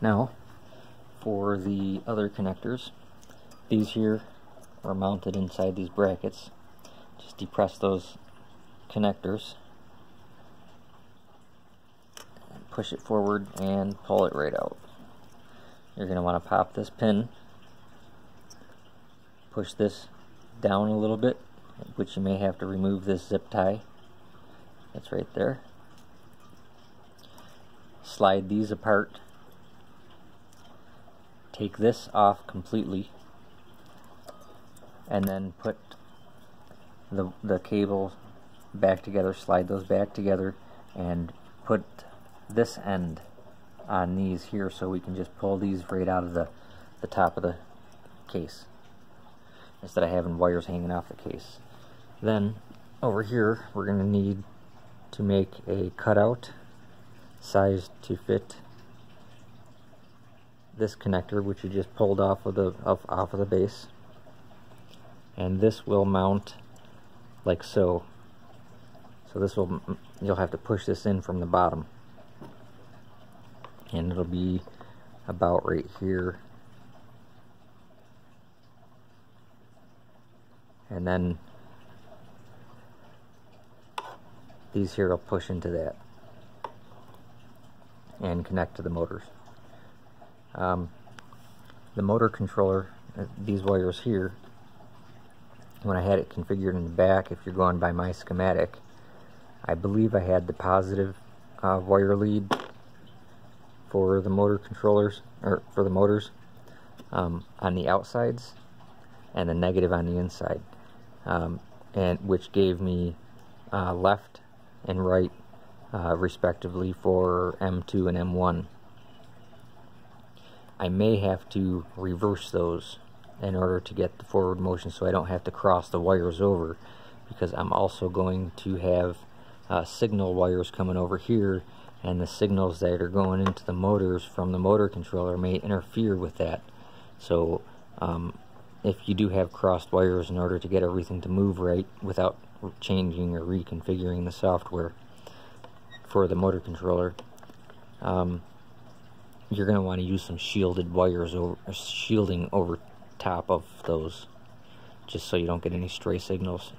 Now, for the other connectors, these here are mounted inside these brackets. Just depress those connectors, push it forward and pull it right out. You're going to want to pop this pin, push this down a little bit, which you may have to remove this zip tie. That's right there. Slide these apart. Take this off completely and then put the, the cable back together, slide those back together and put this end on these here so we can just pull these right out of the, the top of the case instead of having wires hanging off the case. Then over here we're going to need to make a cutout size to fit this connector which you just pulled off of the off, off of the base. And this will mount like so. So this will you'll have to push this in from the bottom. And it'll be about right here. And then these here will push into that and connect to the motors. Um, the motor controller, uh, these wires here, when I had it configured in the back, if you're going by my schematic, I believe I had the positive uh, wire lead for the motor controllers, or for the motors, um, on the outsides, and the negative on the inside, um, and which gave me uh, left and right uh, respectively for M2 and M1. I may have to reverse those in order to get the forward motion so I don't have to cross the wires over because I'm also going to have uh, signal wires coming over here and the signals that are going into the motors from the motor controller may interfere with that. So um, if you do have crossed wires in order to get everything to move right without changing or reconfiguring the software for the motor controller, um, you're going to want to use some shielded wires or shielding over top of those just so you don't get any stray signals.